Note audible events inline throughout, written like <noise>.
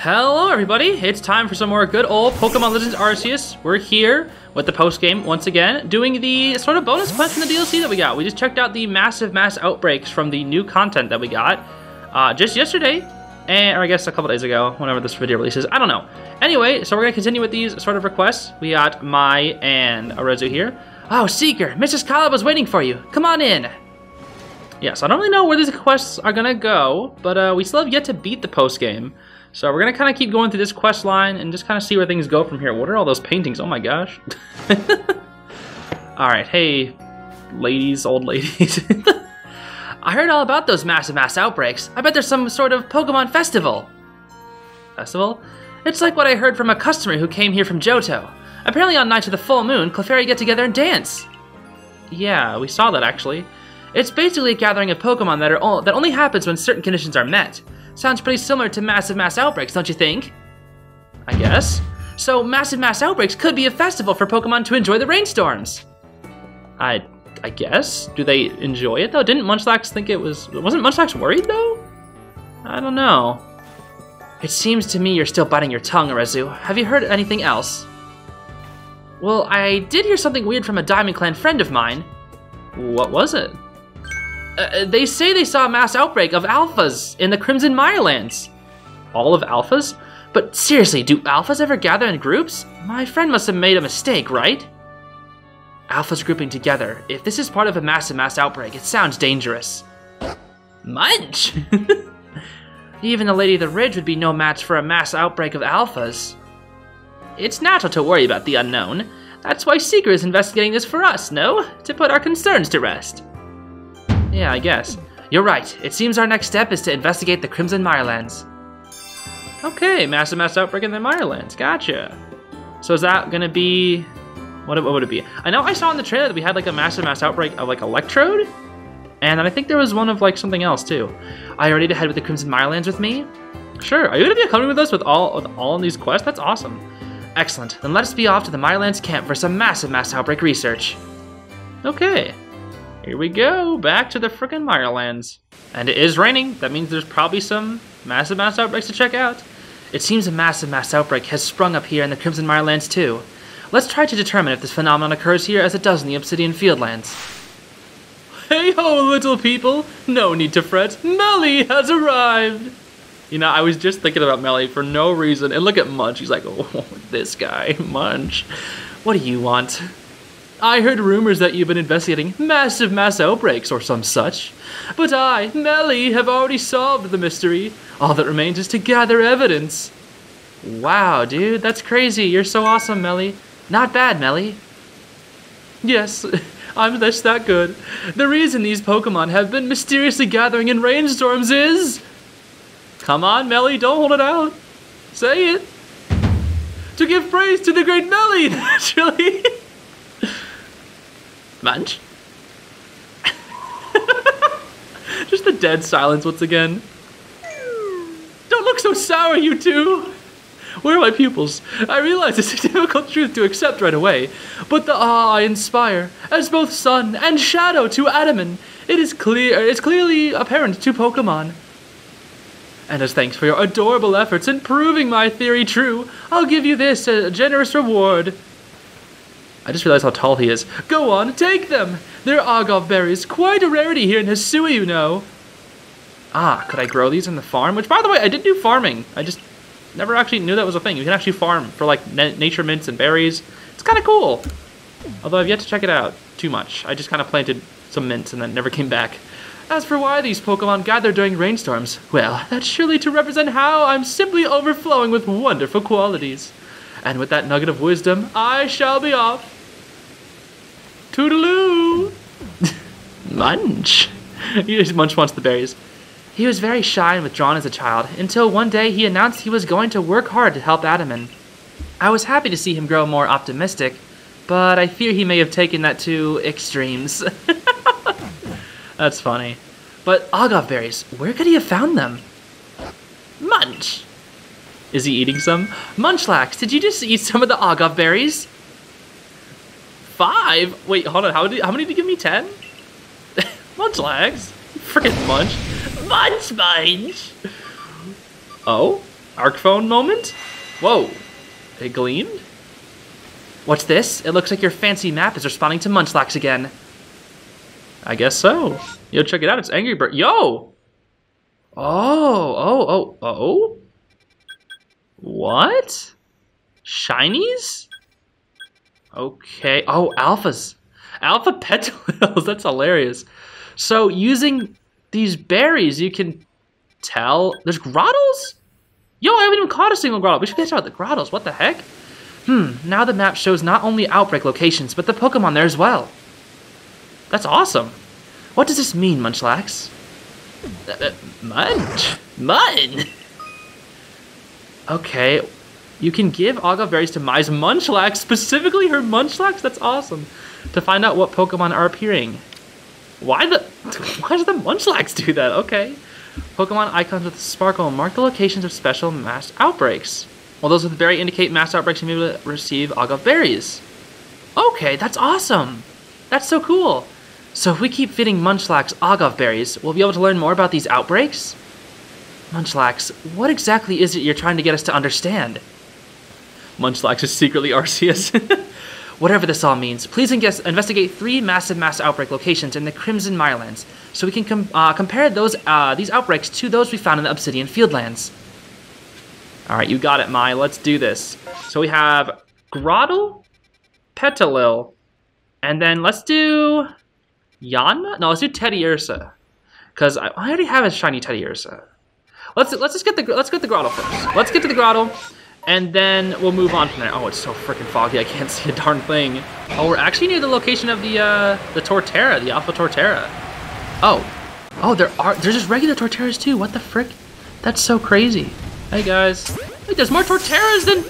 Hello everybody, it's time for some more good old Pokemon Legends Arceus. We're here with the post game once again, doing the sort of bonus quest in the DLC that we got. We just checked out the massive mass outbreaks from the new content that we got uh, just yesterday, and or I guess a couple days ago, whenever this video releases. I don't know. Anyway, so we're gonna continue with these sort of requests. We got Mai and Arezu here. Oh, Seeker, Mrs. Caleb was waiting for you. Come on in. Yes, I don't really know where these quests are gonna go, but uh, we still have yet to beat the post game. So we're gonna kind of keep going through this quest line and just kind of see where things go from here. What are all those paintings? Oh my gosh. <laughs> all right, hey, ladies, old ladies. <laughs> I heard all about those massive mass outbreaks. I bet there's some sort of Pokemon festival. Festival? It's like what I heard from a customer who came here from Johto. Apparently on nights of the full moon, Clefairy get together and dance. Yeah, we saw that actually. It's basically a gathering of Pokemon that, are that only happens when certain conditions are met. Sounds pretty similar to massive mass outbreaks, don't you think? I guess. So massive mass outbreaks could be a festival for Pokemon to enjoy the rainstorms. I I guess. Do they enjoy it though? Didn't Munchlax think it was wasn't Munchlax worried though? I don't know. It seems to me you're still biting your tongue, Arezu. Have you heard anything else? Well, I did hear something weird from a Diamond Clan friend of mine. What was it? Uh, they say they saw a mass outbreak of alphas in the Crimson Mirelands. All of alphas? But seriously, do alphas ever gather in groups? My friend must have made a mistake, right? Alphas grouping together. If this is part of a massive mass outbreak, it sounds dangerous. Munch! <laughs> Even the Lady of the Ridge would be no match for a mass outbreak of alphas. It's natural to worry about the unknown. That's why Seeker is investigating this for us, no? To put our concerns to rest. Yeah, I guess. You're right. It seems our next step is to investigate the Crimson Mirelands. Okay, massive mass outbreak in the Mirelands. Gotcha. So is that gonna be... What, what would it be? I know I saw in the trailer that we had like a massive mass outbreak of like Electrode. And I think there was one of like something else too. Are you ready to head with the Crimson Mirelands with me? Sure. Are you gonna be coming with us with all with all these quests? That's awesome. Excellent. Then let us be off to the Mirelands camp for some massive mass outbreak research. Okay. Here we go, back to the frickin' Mirelands. And it is raining, that means there's probably some massive mass outbreaks to check out. It seems a massive mass outbreak has sprung up here in the Crimson Mirelands too. Let's try to determine if this phenomenon occurs here as it does in the Obsidian Fieldlands. Hey ho, little people! No need to fret, Melly has arrived! You know, I was just thinking about Melly for no reason, and look at Munch, he's like, <laughs> oh, this guy, Munch. What do you want? I heard rumors that you've been investigating massive mass outbreaks or some such. But I, Melly, have already solved the mystery. All that remains is to gather evidence. Wow, dude, that's crazy. You're so awesome, Melly. Not bad, Melly. Yes, <laughs> I'm just that good. The reason these Pokemon have been mysteriously gathering in rainstorms is... Come on, Melly, don't hold it out. Say it. To give praise to the great Melly, <laughs> naturally. Munch? <laughs> Just the dead silence once again. Don't look so sour, you two! Where are my pupils? I realize it's a <laughs> difficult truth to accept right away, but the awe I inspire, as both sun and shadow to Adaman, it is clear it's clearly apparent to Pokemon. And as thanks for your adorable efforts in proving my theory true, I'll give you this a generous reward. I just realized how tall he is. Go on, take them! They're Aguav berries, quite a rarity here in Hisui, you know. Ah, could I grow these in the farm? Which, by the way, I did do farming. I just never actually knew that was a thing. You can actually farm for, like, nature mints and berries. It's kind of cool. Although I've yet to check it out too much. I just kind of planted some mints and then never came back. As for why these Pokemon gather during rainstorms, well, that's surely to represent how I'm simply overflowing with wonderful qualities. And with that nugget of wisdom, I shall be off. Toodaloo! Munch. Munch wants the berries. He was very shy and withdrawn as a child, until one day he announced he was going to work hard to help Adaman. I was happy to see him grow more optimistic, but I fear he may have taken that to extremes. <laughs> That's funny. But Aguav berries, where could he have found them? Munch! Is he eating some? Munchlax, did you just eat some of the Aguav berries? Five? Wait, hold on. How, did, how many did you give me? Ten? <laughs> Munchlax? Freaking Munch. Munch Munch! Oh? Arc phone moment? Whoa. It gleamed? What's this? It looks like your fancy map is responding to Munchlax again. I guess so. Yo, check it out. It's Angry Bird. Yo! Oh, oh, oh, oh? What? Shinies? Okay. Oh, alphas. Alpha <laughs> petals. That's hilarious. So using these berries, you can tell. There's Grotles? Yo, I haven't even caught a single Grotle. We should catch out the Grotles. What the heck? Hmm, now the map shows not only outbreak locations, but the Pokemon there as well. That's awesome. What does this mean, Munchlax? Uh, uh, munch? Mun? <laughs> Okay, you can give Aguav berries to Mai's Munchlax, specifically her Munchlax? That's awesome. To find out what Pokemon are appearing. Why the... <laughs> Why does the Munchlax do that? Okay. Pokemon icons with a sparkle mark the locations of special mass outbreaks. While those with berry indicate mass outbreaks, you may receive Aguav berries. Okay, that's awesome. That's so cool. So if we keep feeding Munchlax Aguav berries, we'll be able to learn more about these outbreaks? Munchlax, what exactly is it you're trying to get us to understand? Munchlax is secretly Arceus. <laughs> Whatever this all means, please investigate three massive mass outbreak locations in the Crimson Mirelands, so we can com uh, compare those uh, these outbreaks to those we found in the Obsidian Fieldlands. All right, you got it, Mai. Let's do this. So we have Grotle, Petilil, and then let's do Yanma. No, let's do Teddiursa, because I, already have a shiny Teddiursa. Let's let's just get the let's get the Grotle first. Let's get to the Grotle. And then we'll move on from there. Oh, it's so freaking foggy. I can't <laughs> see a darn thing. Oh, we're actually near the location of the uh, the Torterra, the Alpha Torterra. Oh, oh, there are there's just regular Torterras too. What the frick? That's so crazy. Hey guys, Wait, there's more Torterras than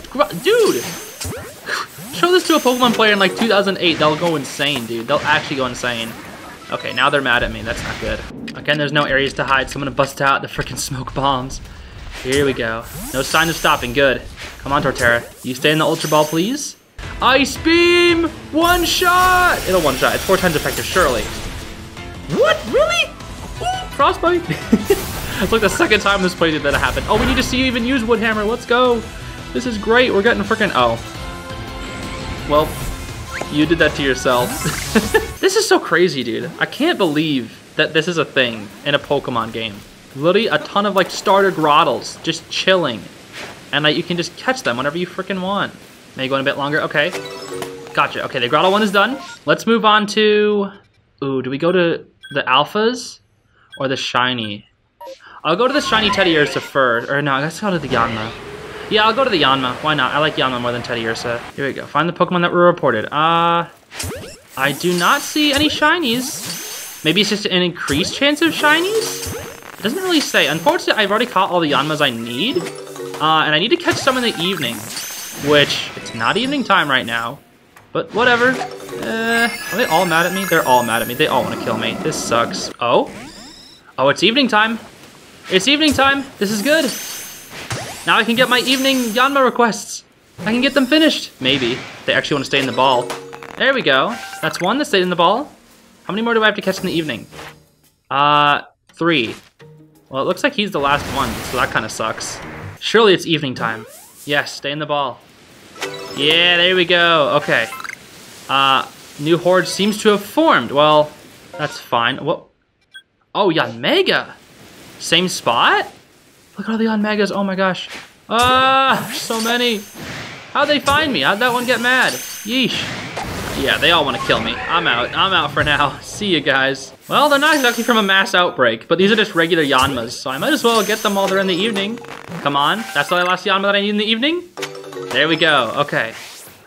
dude. <sighs> Show this to a Pokemon player in like 2008, they'll go insane, dude. They'll actually go insane. Okay, now they're mad at me. That's not good. Again, there's no areas to hide, so I'm gonna bust out the freaking smoke bombs. Here we go. No sign of stopping. Good. Come on, Torterra. You stay in the Ultra Ball, please. Ice Beam! One shot! It'll one shot. It's four times effective, surely. What? Really? Ooh, frostbite. <laughs> it's like the second time this play did that happened. Oh, we need to see you even use Wood Hammer. Let's go. This is great. We're getting freaking... Oh. Well, you did that to yourself. <laughs> this is so crazy, dude. I can't believe that this is a thing in a Pokemon game. Literally a ton of like starter Grotles just chilling. And like you can just catch them whenever you freaking want. Maybe going a bit longer. Okay. Gotcha. Okay, the grotto one is done. Let's move on to... Ooh, do we go to the Alphas? Or the Shiny? I'll go to the Shiny Teddy Teddiursa first. Or no, let's go to the Yanma. Yeah, I'll go to the Yanma. Why not? I like Yanma more than Teddiursa. Here we go. Find the Pokemon that were reported. Uh, I do not see any Shinies. Maybe it's just an increased chance of Shinies? It doesn't really say. Unfortunately, I've already caught all the Yanmas I need. Uh, and I need to catch some in the evening. Which, it's not evening time right now. But whatever. Uh, are they all mad at me? They're all mad at me. They all want to kill me. This sucks. Oh? Oh, it's evening time. It's evening time. This is good. Now I can get my evening Yanma requests. I can get them finished. Maybe. They actually want to stay in the ball. There we go. That's one that stayed in the ball. How many more do I have to catch in the evening? Uh, three. Well, it looks like he's the last one, so that kind of sucks. Surely it's evening time. Yes, stay in the ball. Yeah, there we go. Okay. Uh, new horde seems to have formed. Well, that's fine. What? Oh, Yanmega. Same spot? Look at all the Yanmegas. Oh my gosh. Ah, so many. How'd they find me? How'd that one get mad? Yeesh. Yeah, they all want to kill me. I'm out. I'm out for now. <laughs> See you guys. Well, they're not exactly from a mass outbreak, but these are just regular Yanmas, so I might as well get them while they're in the evening. Come on. That's the last Yanma that I need in the evening? There we go. Okay.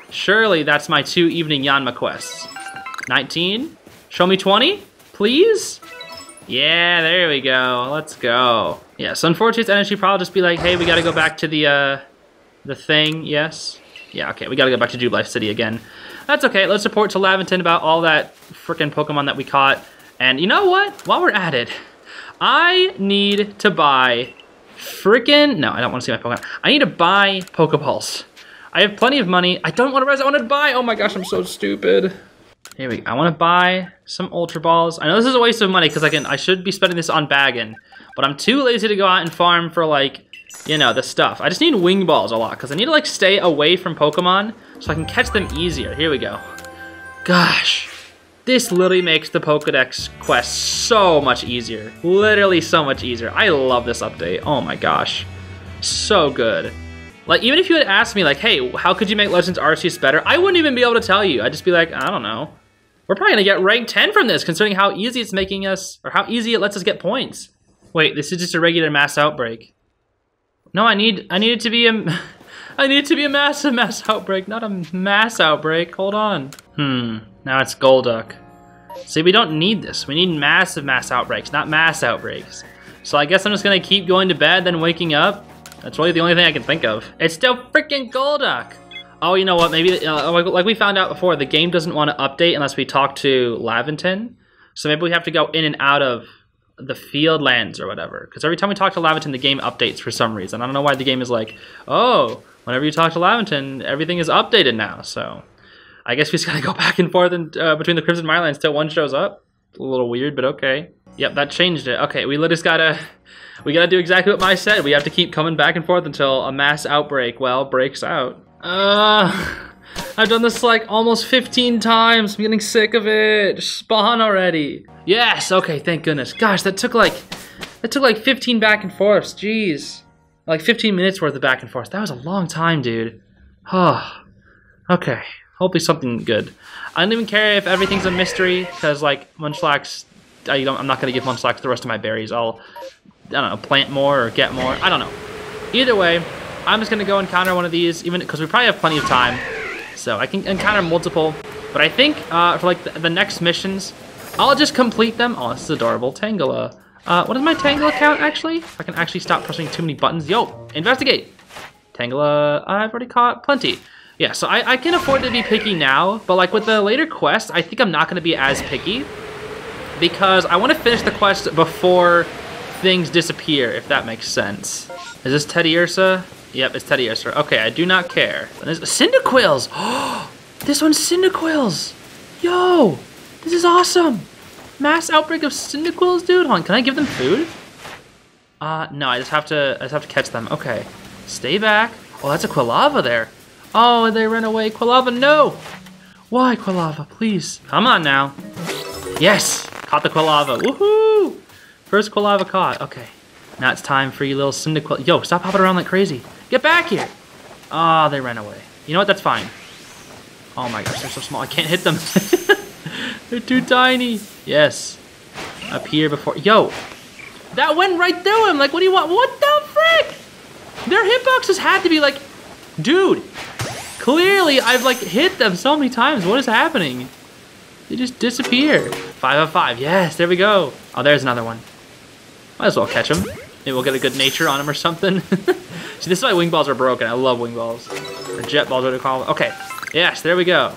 Surely that's my two evening Yanma quests. 19. Show me 20, please. Yeah, there we go. Let's go. Yeah, so unfortunately, energy probably just be like, hey, we gotta go back to the, uh, the thing. Yes. Yeah, okay, we gotta go back to Jubilife City again. That's okay. Let's report to Laventon about all that freaking Pokemon that we caught. And you know what? While we're at it, I need to buy freaking... No, I don't want to see my Pokemon. I need to buy Pokeballs. I have plenty of money. I don't want to res. I want to buy... Oh my gosh, I'm so stupid. Here we go. I want to buy some Ultra Balls. I know this is a waste of money because I can. I should be spending this on bagging. But I'm too lazy to go out and farm for like you know, the stuff. I just need wing balls a lot because I need to like stay away from Pokemon so I can catch them easier. Here we go. Gosh, this literally makes the Pokedex quest so much easier. Literally so much easier. I love this update. Oh my gosh. So good. Like, even if you had asked me, like, hey, how could you make Legends Arceus better? I wouldn't even be able to tell you. I'd just be like, I don't know. We're probably gonna get rank 10 from this, considering how easy it's making us, or how easy it lets us get points. Wait, this is just a regular mass outbreak. No, I need, I need it to be a, <laughs> I need it to be a massive mass outbreak, not a mass outbreak. Hold on. Hmm, now it's Golduck. See, we don't need this. We need massive mass outbreaks, not mass outbreaks. So I guess I'm just gonna keep going to bed, then waking up. That's really the only thing I can think of. It's still freaking Golduck! Oh, you know what? Maybe, uh, like, like we found out before, the game doesn't want to update unless we talk to Laventon. So maybe we have to go in and out of the field lands or whatever. Because every time we talk to Laventon, the game updates for some reason. I don't know why the game is like, oh, whenever you talk to Laventon, everything is updated now. So I guess we just <laughs> gotta go back and forth and, uh, between the Crimson Mirelands till one shows up. A little weird, but okay. Yep, that changed it. Okay, we just gotta <laughs> we gotta do exactly what Mai said. We have to keep coming back and forth until a mass outbreak, well, breaks out. Uh, <laughs> I've done this like almost 15 times. I'm getting sick of it. Spawn already. Yes, okay, thank goodness. Gosh, that took like, that took like 15 back and forths. Jeez. Like 15 minutes worth of back and forth. That was a long time, dude. Oh, <sighs> okay. Hopefully something good. I don't even care if everything's a mystery, because like Munchlax, I am not going to give Munchlax the rest of my berries. I'll I don't know, plant more or get more. I don't know. Either way, I'm just gonna go encounter one of these, even because we probably have plenty of time. So I can encounter multiple. But I think uh, for like the, the, next missions, I'll just complete them. Oh, this is adorable. Tangela. Uh, what is my Tangela count actually? If I can actually stop pressing too many buttons. Yo, investigate. Tangela, I've already caught plenty. Yeah, so I, I can afford to be picky now, but like with the later quests, I think I'm not gonna be as picky because I want to finish the quest before things disappear, if that makes sense. Is this Teddiursa? Yep, it's Teddiursa. Okay, I do not care. There's Cyndaquils! Oh, <gasps> this one's Cyndaquils! Yo! This is awesome! Mass outbreak of Cyndaquils, dude? Hold on, can I give them food? Uh, no, I just have to, I just have to catch them. Okay. Stay back. Oh, that's a Quilava there. Oh, they ran away. Quilava, no! Why, Quilava, please? Come on now. Yes! Caught the Quilava. Woohoo! First Quilava caught. Okay. Now it's time for you little Cyndaquil. Yo, stop hopping around like crazy. Get back here. Ah, oh, they ran away. You know what? That's fine. Oh my gosh, they're so small. I can't hit them. <laughs> they're too tiny. Yes. Up here before. Yo. That went right through him. Like, what do you want? What the frick? Their hitboxes had to be like, dude. Clearly, I've like hit them so many times. What is happening? They just disappear. Five of five. Yes, there we go. Oh, there's another one. Might as well catch him. Maybe we'll get a good nature on him or something. <laughs> See, this is why wing balls are broken. I love wing balls. Or jet balls, what do you call them? Okay. Yes, there we go.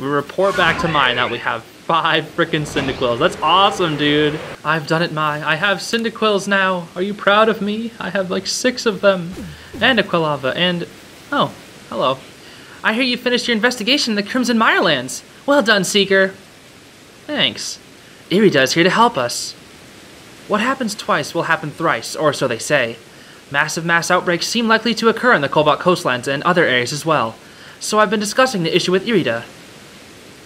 We report back to Mai that we have five freaking Cyndaquils. That's awesome, dude. I've done it, Mai. I have Cyndaquils now. Are you proud of me? I have like six of them. And a Quilava. And... Oh, hello. I hear you finished your investigation in the Crimson Mirelands. Well done, Seeker. Thanks. Irida is here to help us. What happens twice will happen thrice, or so they say. Massive mass outbreaks seem likely to occur in the Cobalt coastlands and other areas as well. So I've been discussing the issue with Irida.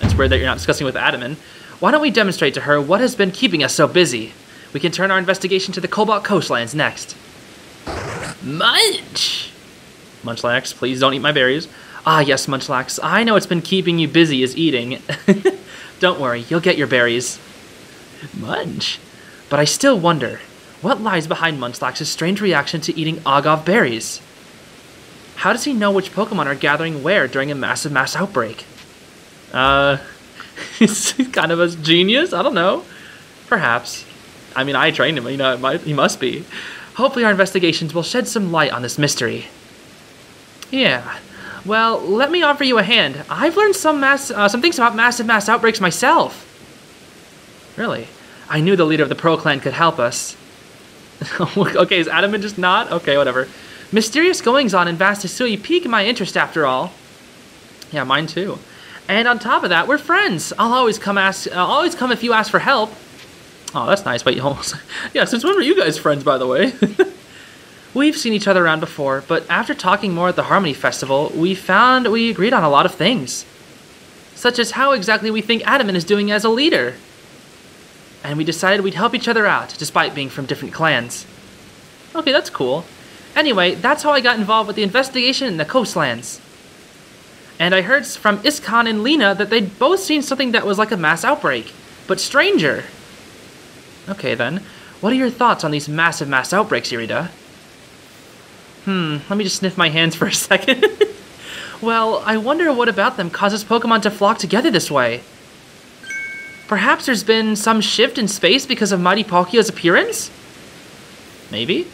It's weird that you're not discussing with Adaman. Why don't we demonstrate to her what has been keeping us so busy? We can turn our investigation to the Cobalt coastlands next. Munch! Munchlax, please don't eat my berries. Ah, yes, Munchlax. I know it's been keeping you busy is eating. <laughs> don't worry, you'll get your berries. Munch. But I still wonder, what lies behind Munchlax's strange reaction to eating Aguav berries? How does he know which Pokemon are gathering where during a massive mass outbreak? Uh, <laughs> he's kind of a genius? I don't know. Perhaps. I mean, I trained him, you know, might, he must be. Hopefully our investigations will shed some light on this mystery. Yeah. Well, let me offer you a hand. I've learned some mass, uh, some things about massive mass outbreaks myself. Really? I knew the leader of the Pearl Clan could help us. <laughs> okay, is Adaman just not? Okay, whatever. Mysterious goings-on in Vast pique my interest after all. Yeah, mine too. And on top of that, we're friends. I'll always come ask. I'll always come if you ask for help. Oh, that's nice. But you almost. <laughs> yeah, since when were you guys friends, by the way? <laughs> We've seen each other around before, but after talking more at the Harmony Festival, we found we agreed on a lot of things. Such as how exactly we think Adaman is doing as a leader. And we decided we'd help each other out, despite being from different clans. Okay, that's cool. Anyway, that's how I got involved with the investigation in the coastlands. And I heard from Iscan and Lena that they'd both seen something that was like a mass outbreak, but stranger. Okay then, what are your thoughts on these massive mass outbreaks, Irida? Hmm, let me just sniff my hands for a <laughs> second. well, I wonder what about them causes Pokemon to flock together this way. Perhaps there's been some shift in space because of Mighty Palkia's appearance? Maybe.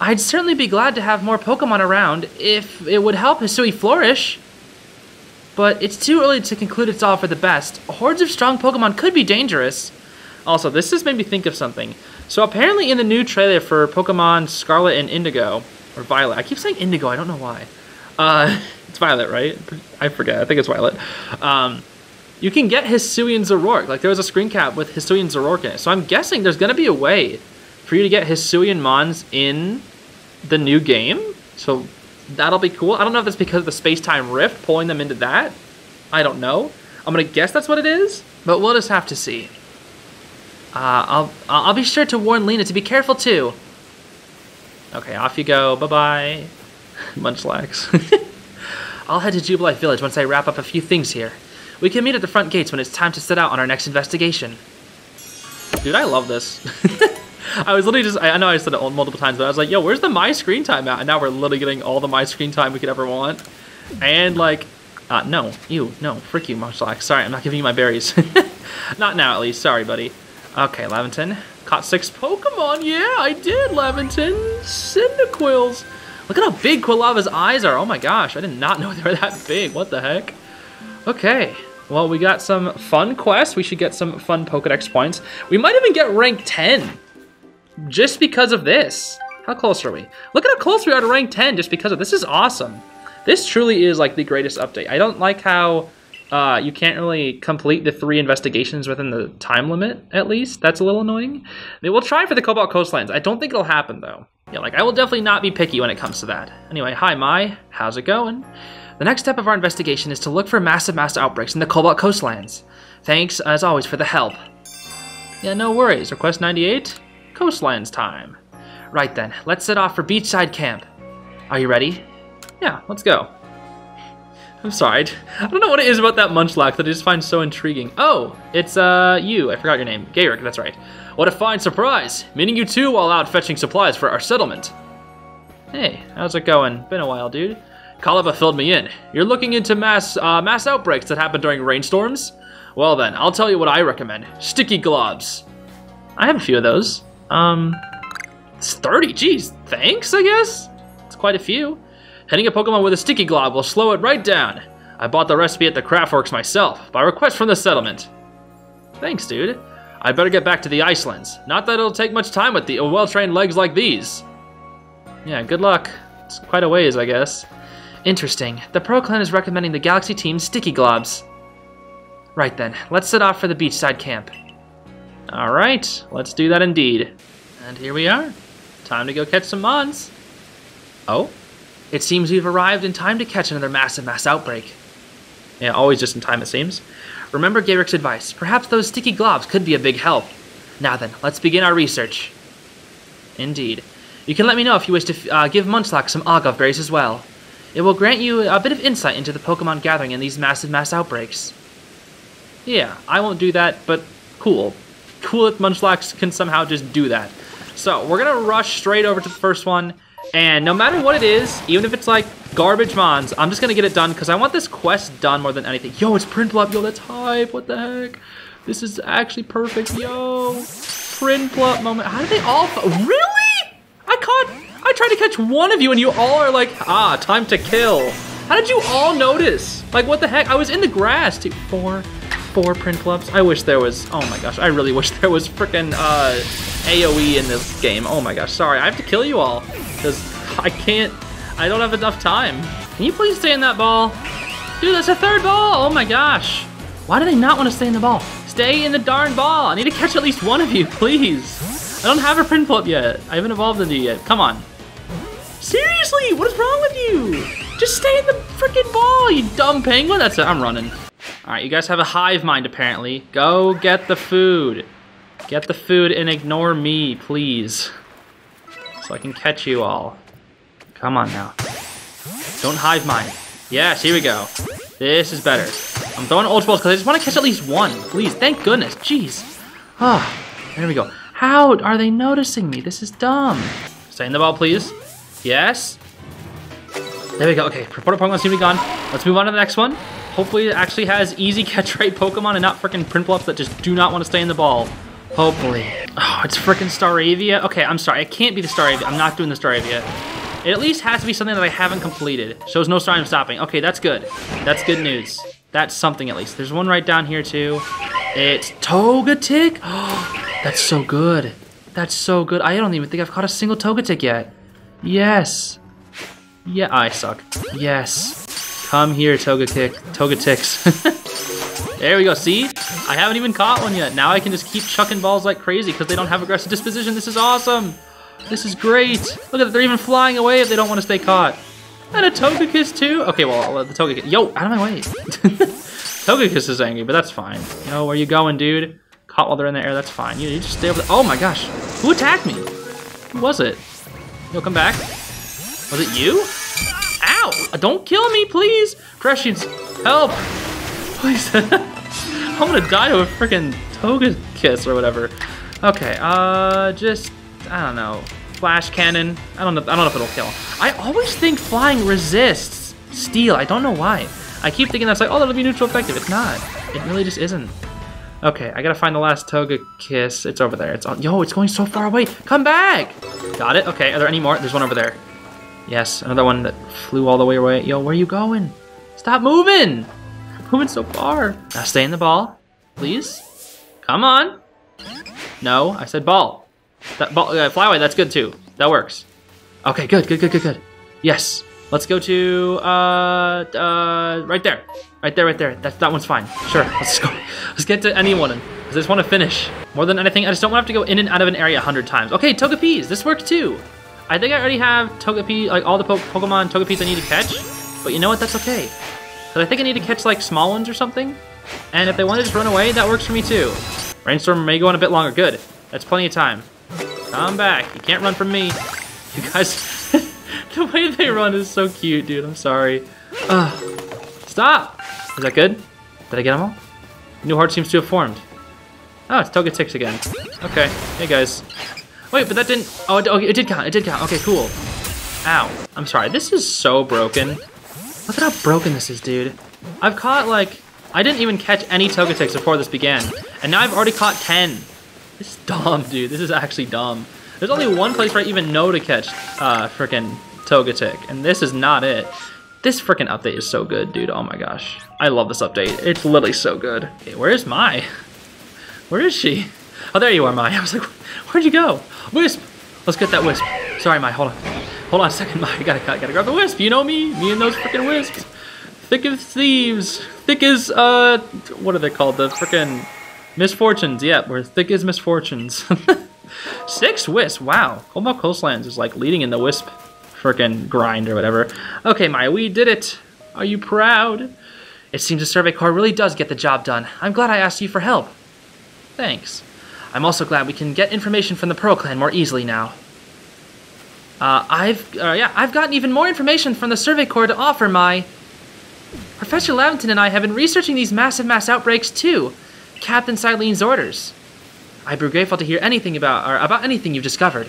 I'd certainly be glad to have more Pokemon around if it would help Hisui flourish. But it's too early to conclude it's all for the best. Hordes of strong Pokemon could be dangerous. Also, this has made me think of something. So apparently in the new trailer for Pokemon Scarlet and Indigo, or Violet, I keep saying Indigo, I don't know why. Uh, <laughs> it's Violet, right? I forget, I think it's Violet. Um, you can get Hisuian Zoroark. Like there was a screen cap with Hisuian Zoroark in it. So I'm guessing there's going to be a way for you to get Hisuian Mons in the new game. So that'll be cool. I don't know if it's because of the space-time rift pulling them into that. I don't know. I'm gonna guess that's what it is, but we'll just have to see. Uh, I'll I'll be sure to warn Lena to be careful too. Okay, off you go. Bye bye, Munchlax. I'll head to Jubilife Village once I wrap up a few things here. We can meet at the front gates when it's time to set out on our next investigation. Dude, I love this. <laughs> I was literally just, I know I said it multiple times, but I was like, yo, where's the my screen time at? And now we're literally getting all the my screen time we could ever want. And like, uh, no, you, no, frick you, Munchlax. Sorry, I'm not giving you my berries. <laughs> not now, at least. Sorry, buddy. Okay, Laventon. Caught six Pokemon. Yeah, I did, Laventon. Cyndaquils. Look at how big Quilava's eyes are. Oh my gosh, I did not know <laughs> they were that big. What the heck? Okay, well, we got some fun quests. We should get some fun Pokedex points. We might even get rank 10 just because of this. How close are we? Look at how close we are to rank 10 just because of this is awesome. This truly is like the greatest update. I don't like how uh, you can't really complete the three investigations within the time limit, at least. That's a little annoying. They will try for the Cobalt Coastlands. I don't think it'll happen, though. Yeah, like, I will definitely not be picky when it comes to that. Anyway, hi, Mai. How's it going? The next step of our investigation is to look for massive mass outbreaks in the Cobalt Coastlands. Thanks, as always, for the help. Yeah, no worries. Request 98? Coastlands time. Right then, let's set off for Beachside Camp. Are you ready? Yeah, let's go. I'm sorry. I don't know what it is about that Munchlax that I just find so intriguing. Oh, it's, uh, you. I forgot your name. Gaeric, that's right. What a fine surprise. Meeting you two while out fetching supplies for our settlement. Hey, how's it going? Been a while, dude. Kaleva filled me in. You're looking into mass, uh, mass outbreaks that happen during rainstorms? Well then, I'll tell you what I recommend. Sticky globs. I have a few of those. Um, it's 30. Geez, thanks, I guess? It's quite a few. Hitting a Pokemon with a sticky glob will slow it right down. I bought the recipe at the Craftworks myself, by request from the settlement. Thanks, dude. I better get back to the Icelands. Not that it'll take much time with the well-trained legs like these. Yeah, good luck. It's quite a ways, I guess. Interesting. The Pro Clan is recommending the Galaxy Team's Sticky Globs. Right then, let's set off for the beachside camp. Alright, let's do that indeed. And here we are. Time to go catch some Mons. Oh? It seems we've arrived in time to catch another massive mass outbreak. Yeah, always just in time it seems. Remember Gaeric's advice. Perhaps those sticky globs could be a big help. Now then, let's begin our research. Indeed. You can let me know if you wish to uh, give Munchlax some Aguav berries as well. It will grant you a bit of insight into the Pokemon gathering in these massive mass outbreaks. Yeah, I won't do that, but cool cool if Munchlax can somehow just do that. So we're gonna rush straight over to the first one. And no matter what it is, even if it's like garbage mons, I'm just gonna get it done because I want this quest done more than anything. Yo, it's Prinplup. Yo, that's hype. What the heck? This is actually perfect. Yo, Prinplup moment. How did they all? Really? I caught. I tried to catch one of you, and you all are like, ah, time to kill. How did you all notice? Like, what the heck? I was in the grass. Two, four, four Prinplups. I wish there was, oh my gosh, I really <laughs> wish there was freaking uh, AoE in this game. Oh my gosh, sorry, I have to kill you all, because I can't, I don't have enough time. Can you please stay in that ball? Dude, that's a third ball, oh my gosh. Why do they not want to stay in the ball? Stay in the darn ball. I need to catch at least one of you, <laughs> please. I don't have a print Prinplup yet. I haven't evolved into it yet. Come on. Seriously, what is wrong with you? Just stay in the freaking ball, you dumb penguin. That's it, I'm running. All right, you guys have a hive mind apparently. Go get the food. Get the food and ignore me, please. So I can catch you all. Come on now. Don't hive mind. Yes, here we go. This is better. I'm throwing ultra balls because I just want to catch at least one. Please, thank goodness. Jeez. Ah, there we go. How are they noticing me? This is dumb. Stay in the ball, please. Yes. There we go. Okay, Proto Pokemon seem to be gone. Let's move on to the next one. Hopefully it actually has easy <laughs> catch rate Pokemon and not freaking Prinplups that just do not want to stay in the ball. Hopefully. Oh, it's freaking Staravia. Okay, I'm sorry. It can't be the Staravia. I'm not doing the Staravia. It at least has to be something that I haven't completed. Shows no sign of stopping. Okay, that's good. That's good news. That's something at least. There's one right down here too. It's Togetic. Oh, <gasps> that's so good. That's so good. I don't even think I've caught a single Togetic yet. Yes. Yeah, I suck. Yes. Come here, Togetic. Togetix. <laughs> there we go. See? I haven't even caught one yet. Now I can just keep chucking balls like crazy because they don't have aggressive disposition. This is awesome. This is great. Look at that. They're even flying away if they don't want to stay caught. And a Togekiss too? Okay, well, the Togekiss. Yo, out of my way. <laughs> Togekiss is angry, but that's fine. Yo, where you going, dude? Caught while they're in the air, that's fine. You, you just stay over there. Oh my gosh. Who attacked me? Who was it? Yo, come back. Was it you? Ow! Don't kill me, please! Prescience, help! <laughs> Please. <laughs> I'm gonna die to a freaking toga kiss or whatever. Okay, uh, just, I don't know. Flash cannon. I don't know. I don't know if it'll kill. I always think flying resists steel. I don't know why. I keep thinking that's like, oh, that'll be neutral effective. It's not. It really just isn't. Okay, I gotta find the last toga kiss. It's over there. It's on. Yo, it's going so far away. Come back. Got it. Okay. Are there any more? There's one over there. Yes, another one that flew all the way away. Yo, where are you going? Stop moving. Moving so far. Now stay in the ball, please. Come on. No, I said ball. That ball, uh, fly away, that's good too. That works. Okay, good, good, good, good, good. Yes. Let's go to, uh, uh, right there. Right there, right there. That, that one's fine. Sure, let's go. <laughs> Let's get to anyone. I just want to finish. More than anything, I just don't want to have to go in and out of an area a hundred times. Okay, Togepi's. This works too. I think I already have Togepi, like all the po Pokemon Togepi's I need to catch. But you know what? That's okay. Because I think I need to catch like small ones or something. And if they want to just run away, that works for me too. Rainstorm may go on a bit longer. Good. That's plenty of time. Come back. You can't run from me. <laughs> You guys, <laughs> the way they run is so cute, dude. I'm sorry. Ugh. Stop! Is that good? Did I get them all? New heart seems to have formed. Oh, it's Togetic again. Okay. Hey, guys. Wait, but that didn't... Oh, it did count. It did count. Okay, cool. Ow. I'm sorry. This is so broken. Look at how broken this is, dude. I've caught, like... I didn't even catch any Togetics before this began. And now I've already caught 10. This is dumb, dude. This is actually dumb. There's only one place where I even know to catch uh, freaking Togetic, and this is not it. This freaking update is so good, dude. Oh my gosh. I love this update. It's literally so good. Okay, where's Mai? <laughs> Where is she? Oh, there you are, Mai. <laughs> I was like, where'd you go? Wisp! Let's get that Wisp. Sorry, Mai. Hold on. Hold on a second. <laughs> I gotta, gotta grab the Wisp. You know me. Me and those freaking Wisps. Thick as thieves. Thick as, uh, what are they called? The freaking misfortunes. Yeah, we're thick as misfortunes. <laughs> Six Wisp. Wow. Cobalt Coastlands is like leading in the Wisp freaking grind or whatever. Okay, Maya, we did it. Are you proud? It seems the Survey Corps really does get the job done. I'm glad I asked you for help. Thanks. I'm also glad we can get information from the Pearl Clan more easily now. Uh, I've, uh, yeah, I've gotten even more information from the Survey Corps to offer my... Professor Laventon and I have been researching these massive mass outbreaks too. Captain Cyllene's orders. I'd be grateful to hear anything about, or about anything you've discovered.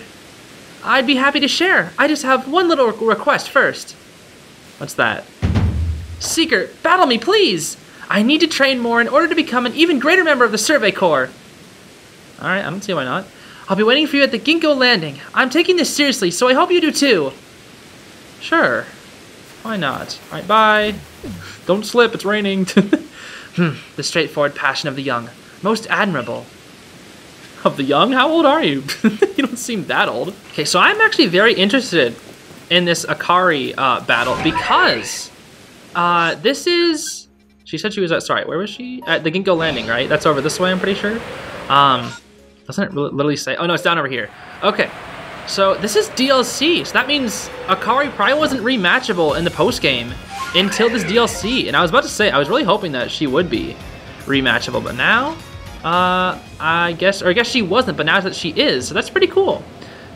I'd be happy to share. I just have one little request first. What's that? Seeker, battle me, please! I need to train more in order to become an even greater member of the Survey Corps. Alright, I don't see why not. I'll be waiting for you at the Ginkgo Landing. I'm taking this seriously, so I hope you do too. Sure. Why not? Alright, bye. Don't slip, it's raining. <laughs> hmm, the straightforward passion of the young. Most admirable. Of the young? How old are you? <laughs> you don't seem that old. Okay, so I'm actually very interested in this Akari uh, battle because uh, this is... She said she was at... Sorry, where was she? At the Ginkgo Landing, right? That's over this way, I'm pretty sure. Um, doesn't it literally say... Oh, no, it's down over here. Okay. So this is DLC, so that means Akari probably wasn't rematchable in the post game until this DLC. And I was about to say, I was really hoping that she would be rematchable, but now, uh, I guess, or I guess she wasn't, but now that she is, so that's pretty cool.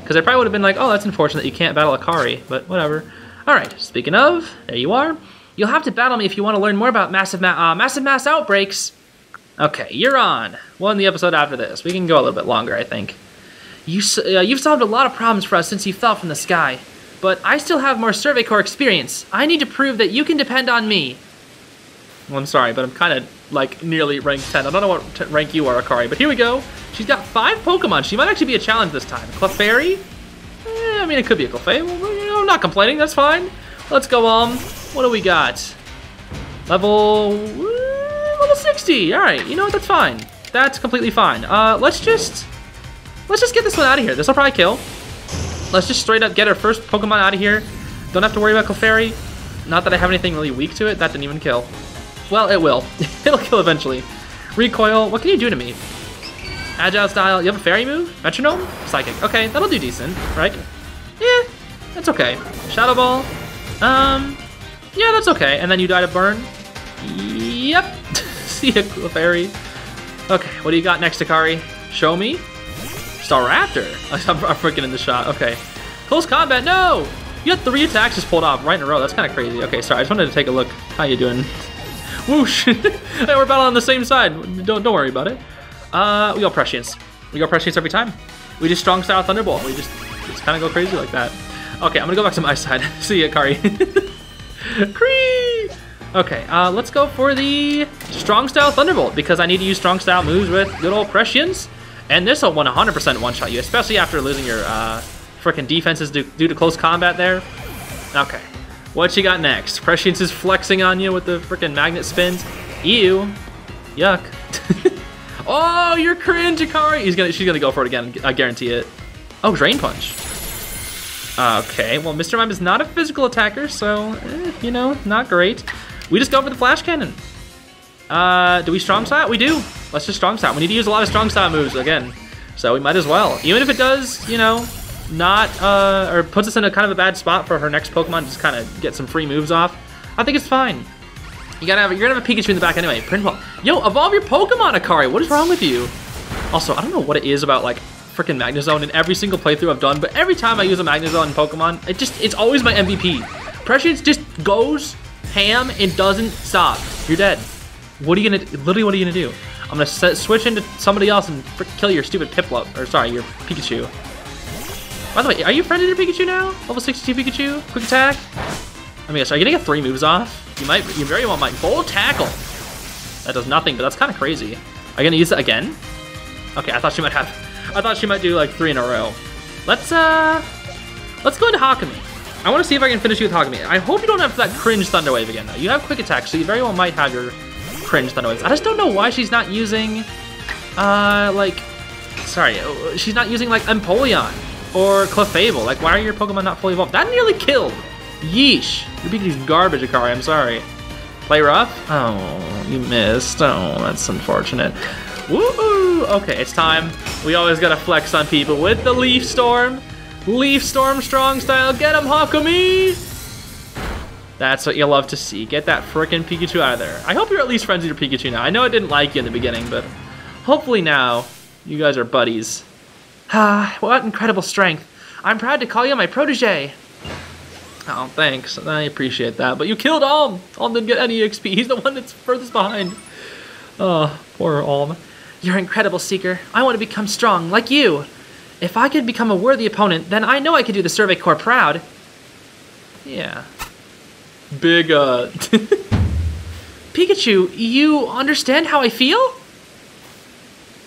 Because I probably would have been like, oh, that's unfortunate that you can't battle Akari, but whatever. All right, speaking of, there you are. You'll have to battle me if you want to learn more about massive, ma uh, massive mass outbreaks. Okay, you're on. Well, in the episode after this, we can go a little bit longer, I think. You, uh, you've solved a lot of problems for us since you fell from the sky, but I still have more Survey Corps experience. I need to prove that you can depend on me. Well, I'm sorry, but I'm kind of like nearly rank 10. I don't know what rank you are, Akari, but here we go. She's got five Pokemon. She might actually be a challenge this time. Clefairy? Eh, I mean, it could be a Clefairy. Well, you know, I'm not complaining. That's fine. Let's go, um, what do we got? Level, level 60. All right, you know what? That's fine. That's completely fine. Uh, let's just Let's just get this one out of here. This will probably kill. Let's just straight up get our first Pokemon out of here. Don't have to worry about Clefairy. Not that I have anything really weak to it. That didn't even kill. Well, it will. <laughs> It'll kill eventually. Recoil. What can you do to me? Agile style. You have a fairy move? Metronome? Psychic. Okay, that'll do decent, right? Yeah, that's okay. Shadow Ball. Um, yeah, that's okay. And then you die to burn. Yep. <laughs> <laughs> See ya, Clefairy. Okay, what do you got next, Akari? Show me. Staraptor? <laughs> I'm, I'm freaking in the shot. Okay. Close combat. No! You got three attacks just pulled off right in a row. That's kind of crazy. Okay, sorry. I just wanted to take a look. How you doing? <laughs> Whoosh! hey, we're battling on the same side. Don't don't worry about it. Uh, we got prescience. We got prescience every time. We just strong style thunderbolt. We just just kind of go crazy like that. Okay, I'm gonna go back to my side. See ya, Kari. Cree! Okay, uh, let's go for the strong style thunderbolt because I need to use strong style moves with good old prescience. And this will 100% one-shot you, especially after losing your uh, freaking defenses due, due, to close combat there. Okay. What you got next? Prescience is flexing on you with the freaking magnet spins. Ew. Yuck. <laughs> oh, you're cringe, Akari. He's gonna, she's gonna go for it again. I guarantee it. Oh, Drain Punch. Okay, well, Mr. Mime is not a physical attacker, so, eh, you know, not great. We just go for the Flash Cannon. Uh, do we Strong Style? We do. Let's just strong style. We need to use a lot of strong style moves again. So we might as well. Even if it does, you know, not, uh, or puts us in a kind of a bad spot for her next Pokemon to just kind of get some free moves off, I think it's fine. You gotta have, you're gonna have a Pikachu in the back anyway. Prinplup. Yo, evolve your Pokemon, Akari. What is wrong with you? Also, I don't know what it is about, like, freaking Magnezone in every single playthrough I've done, but every time I use a Magnezone in Pokemon, it just, it's always my MVP. Prescience just goes ham and doesn't stop. You're dead. What are you gonna, literally what are you gonna do? I'm gonna set, switch into somebody else and kill your stupid Piplup, or sorry, your Pikachu. By the way, are you friendly to Pikachu now? Level 62 Pikachu? Quick attack? I mean, are you gonna get three moves off? You might, you very well might. Volt Tackle! That does nothing, but that's kind of crazy. Are you gonna use it again? Okay, I thought she might have, I thought she might do like three in a row. Let's, uh, let's go into Hakami. I want to see if I can finish you with Hakami. I hope you don't have that cringe Thunder Wave again, though. You have Quick Attack, so you very well might have your cringe Thunder Waves. I just don't know why she's not using, uh, like, sorry, she's not using, like, Empoleon or Clefable. Like, why are your Pokemon not fully evolved? That nearly killed. Yeesh. Your Pikachu's garbage, Akari. I'm sorry. Play rough? Oh, you missed. Oh, that's unfortunate. Woo! Okay, it's time. We always gotta flex on people with the Leaf Storm. Leaf Storm strong style. Get him, Hakami! That's what you love to see. Get that frickin' Pikachu out of there. I hope you're at least friends with your Pikachu now. I know I didn't like you in the beginning, but hopefully now you guys are buddies. Ah, <sighs> what incredible strength. I'm proud to call you my protege. Oh, thanks. I appreciate that. But you killed Alm. Alm didn't get any XP. He's the one that's furthest behind. Oh, poor Alm. You're incredible seeker. I want to become strong, like you. If I could become a worthy opponent, then I know I could do the Survey Corps proud. Yeah, big, uh... <laughs> Pikachu, you understand how I feel?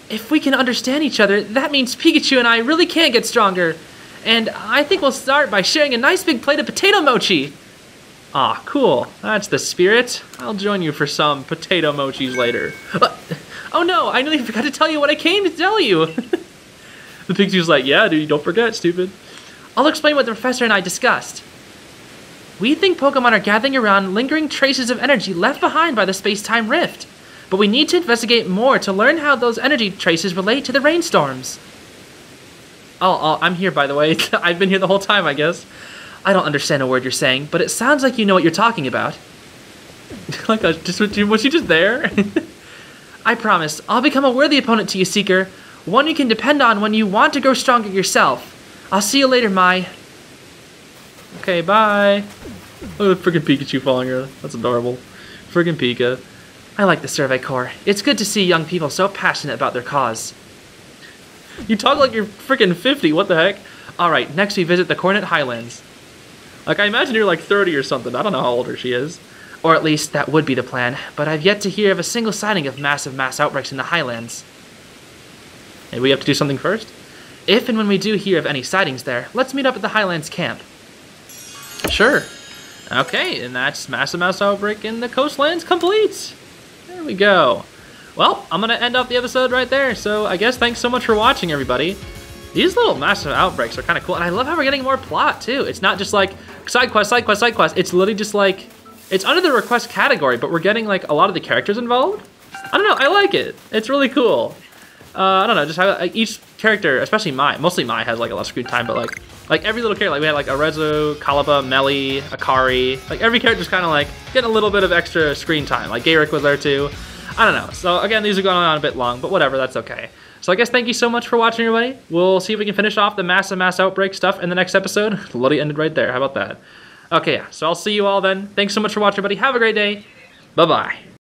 If we can understand each other, that means Pikachu and I really can get stronger. And I think we'll start by sharing a nice big plate of potato mochi. Ah, cool. That's the spirit. I'll join you for some potato mochis later. Uh, oh no, I nearly forgot to tell you what I came to tell you. <laughs> the Pikachu's like, yeah, dude, don't forget, stupid. I'll explain what the professor and I discussed. We think Pokemon are gathering around lingering traces of energy left behind by the space-time rift. But we need to investigate more to learn how those energy traces relate to the rainstorms. Oh, oh, I'm here, by the way. <laughs> I've been here the whole time, I guess. I don't understand a word you're saying, but it sounds like you know what you're talking about. <laughs> like, a, just was she just there? <laughs> I promise, I'll become a worthy opponent to you, Seeker. One you can depend on when you want to grow stronger yourself. I'll see you later, Mai. Okay, bye. Look at the freaking Pikachu following her. That's adorable. Friggin' Pika. I like the Survey Corps. It's good to see young people so passionate about their cause. You talk like you're freaking 50, what the heck? Alright, next we visit the Coronet Highlands. Like, I imagine you're like 30 or something. I don't know how older she is. Or at least, that would be the plan. But I've yet to hear of a single sighting of massive mass outbreaks in the Highlands. Maybe we have to do something first? If and when we do hear of any sightings there, let's meet up at the Highlands camp. Sure. Okay, and that's Massive Mass Outbreak in the Coastlands complete. There we go. Well, I'm to end off the episode right there. So I guess thanks so much for watching, everybody. These little massive outbreaks are kind of cool. And I love how we're getting more plot, too. It's not just like side quest, side quest, side quest. It's literally just like, it's under the request category, but we're getting like a lot of the characters involved. I don't know, I like it. It's really cool. Uh, I don't know, just how like, each character, especially Mai, mostly Mai has like a lot of screen time, but like like every little character, like we had like Arezu, Calaba, Melli, Akari, like every character's kind of like getting a little bit of extra screen time. Like Gaeric was there too. I don't know. So again, these are going on a bit long, but whatever, that's okay. So I guess thank you so much for watching, everybody. We'll see if we can finish off the massive mass outbreak stuff in the next episode. <laughs> Literally ended right there. How about that? Okay, yeah. So I'll see you all then. Thanks so much for watching, everybody. Have a great day. Bye-bye.